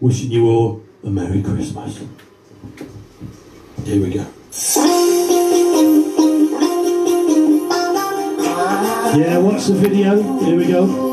wishing you all a Merry Christmas. Here we go. Yeah, watch the video. Here we go.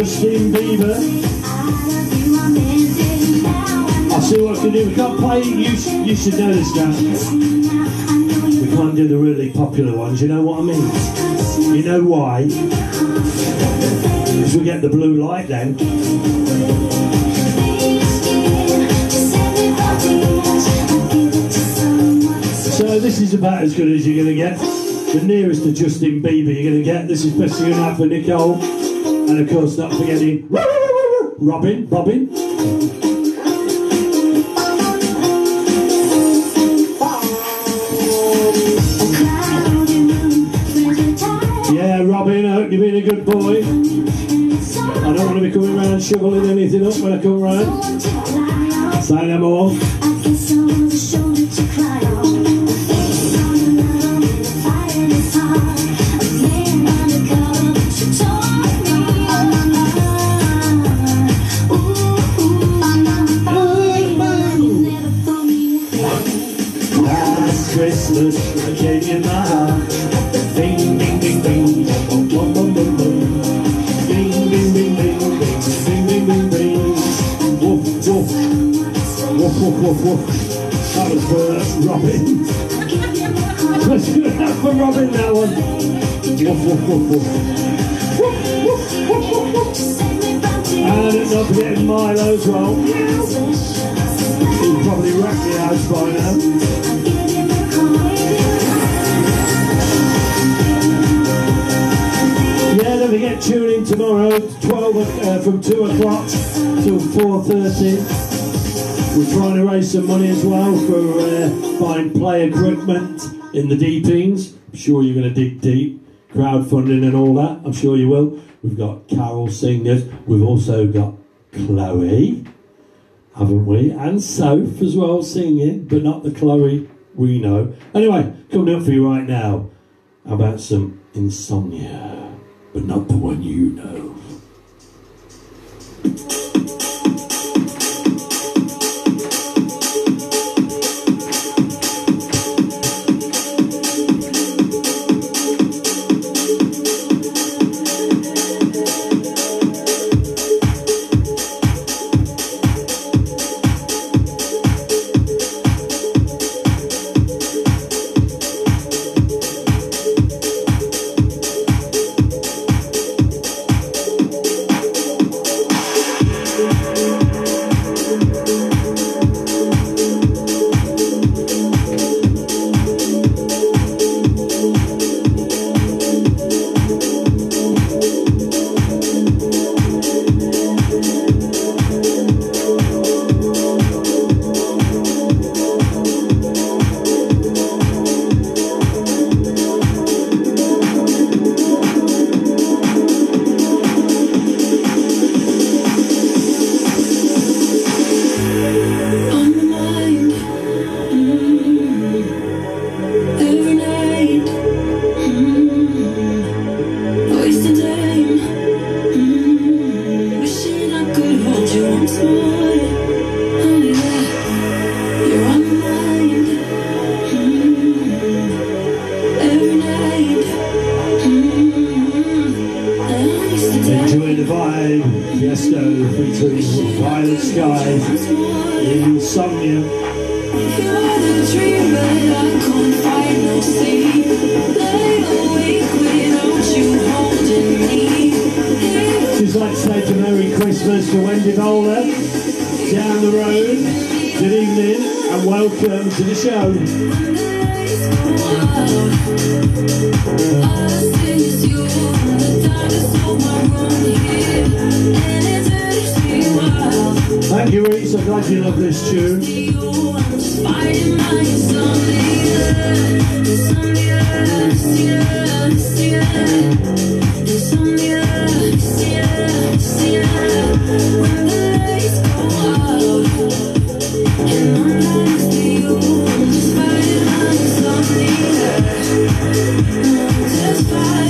Justin Bieber. I'll see what I can do. We can't play, you, you should know this now. We can't do the really popular ones, you know what I mean? You know why? Because we get the blue light then. So this is about as good as you're going to get. The nearest to Justin Bieber you're going to get. This is best going out for Nicole. And of course, not forgetting Robin. Robin. Yeah, Robin, I hope you've been a good boy. I don't want to be coming around shoveling anything up when I come round. Say no more. Was for Robin. Let's do for Robin, that one. Woof, woof, woof, woof. And not forgetting Milo as well. He's probably wrecked the house by now. Yeah, don't forget tune in tomorrow, 12 uh, from 2 o'clock till 4.30. We're trying to raise some money as well for uh, buying play equipment in the deepings. I'm sure you're going to dig deep. Crowdfunding and all that, I'm sure you will. We've got carol singers. We've also got Chloe, haven't we? And Soph as well singing, but not the Chloe we know. Anyway, coming up for you right now. About some insomnia, but not the one you know. is insomnia. Got a dream, but I can't. Lay awake without you holding me. Like saying Merry Christmas to Wendy Bowler down the road. Good evening and welcome to the show. Thank you, Reese. I'm glad you love this tune. Just fighting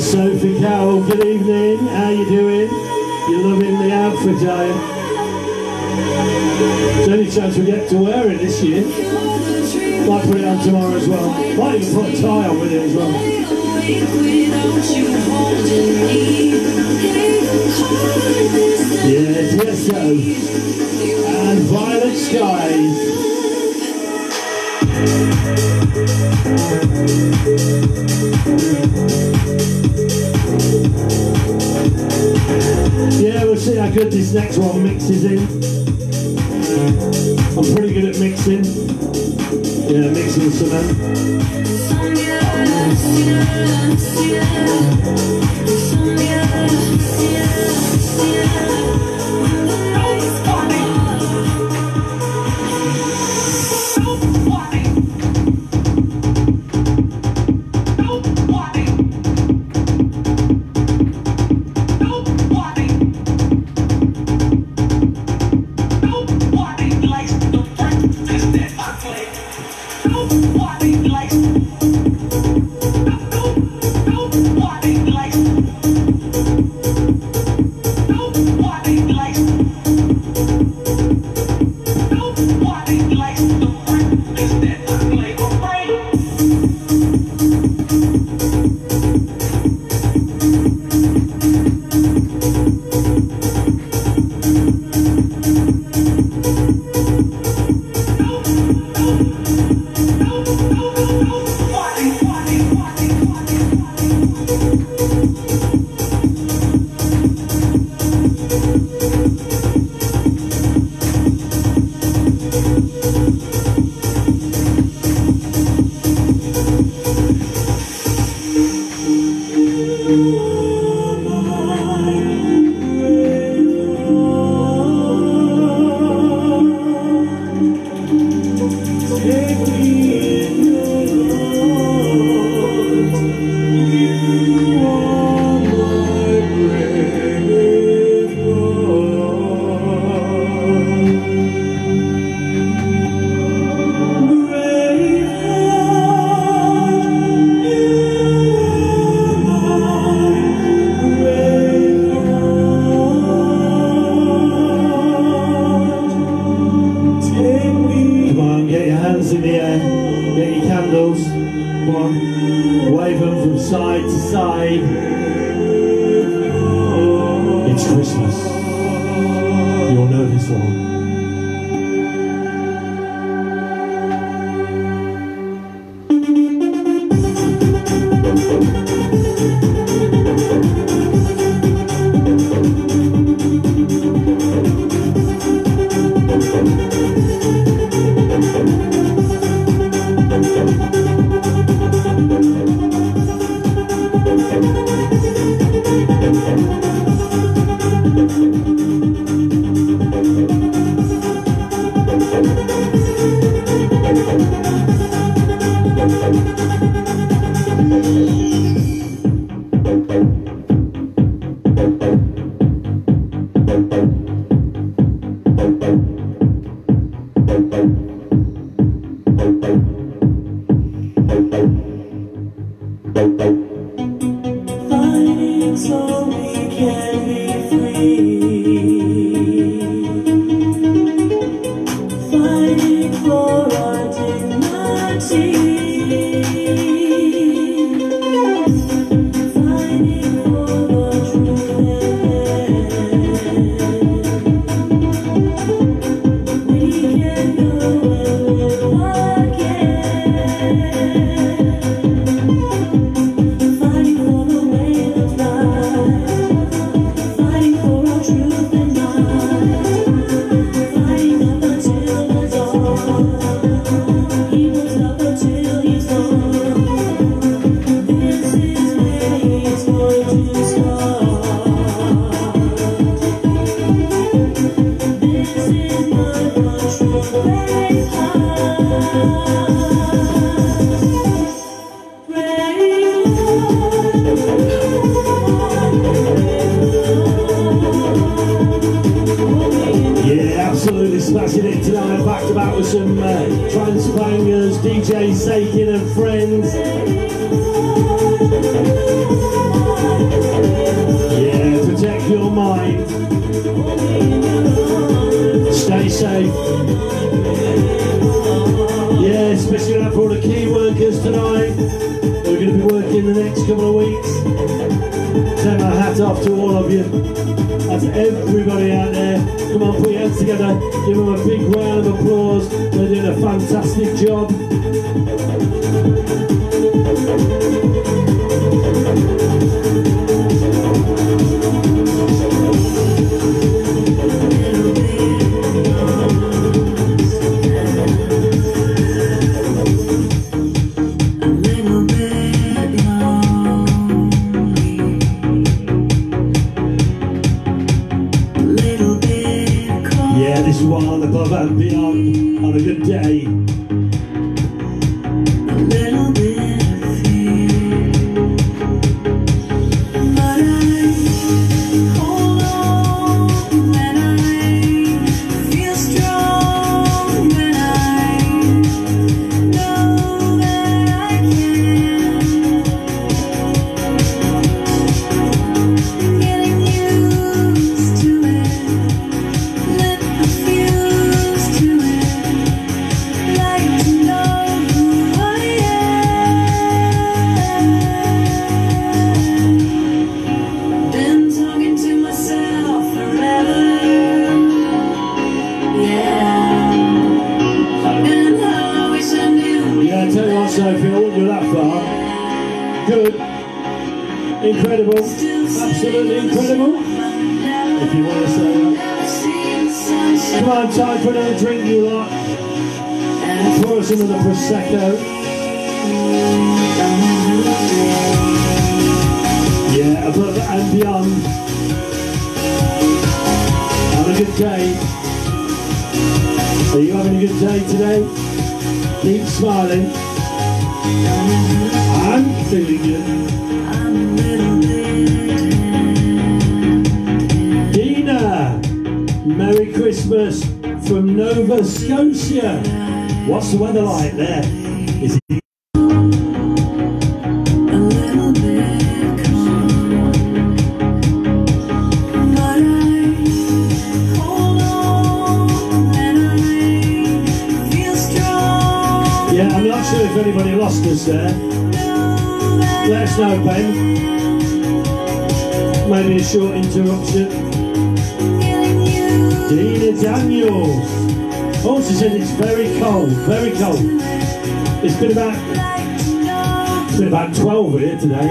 Yeah, Sophie Carroll, good evening. How you doing? You're loving the outfit, are you? There's any chance we get to wear it this year. Might put it on tomorrow as well. Might even put a tie on with it as well. Yeah, Tiesto and Violet Skies. See how good this next one mixes in. I'm pretty good at mixing. Yeah, mixing cement. for it tonight. Back to back with some uh, trance bangers, DJ Sakin and friends. Yeah, protect your mind. Stay safe. Yeah, especially out for all the key workers tonight. Be working the next couple of weeks. Take my hat off to all of you. That's everybody out there. Come on, put your hands together. Give them a big round of applause. They're doing a fantastic job. Bit cold. Yeah, this is one on, time for another drink, you lot. Pour us another Prosecco. Yeah, above and beyond. Have a good day. Are you having a good day today? Keep smiling. I'm feeling good. I'm feeling good. Merry Christmas from Nova Scotia. What's the weather like there? Is it a little bit cold, but I hold on and I feel strong. Yeah, I'm not sure if anybody lost us there. Let us know, Ben. Maybe a short interruption. Dina Daniels. Oh, she said it's very cold, very cold. It's been about it's been about 12 here today.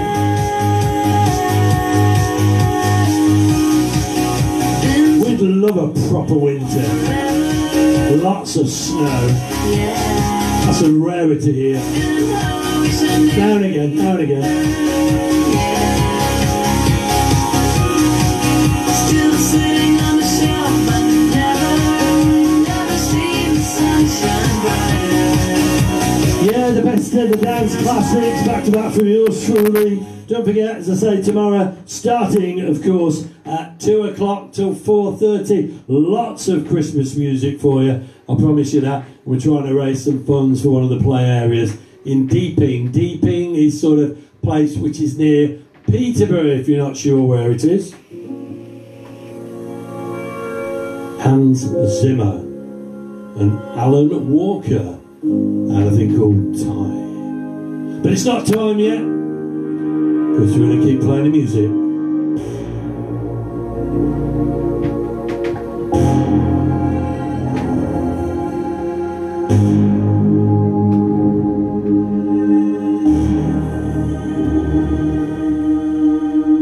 We'd love a proper winter. Lots of snow. That's a rarity here. And again, down again. The dance classics, back to back from yours truly. Don't forget, as I say, tomorrow, starting, of course, at 2 o'clock till 4.30. Lots of Christmas music for you, I promise you that. We're trying to raise some funds for one of the play areas in Deeping. Deeping is sort of place which is near Peterborough, if you're not sure where it is. Hans Zimmer and Alan Walker and a thing called Time. But it's not time yet, because we're going to keep playing the music.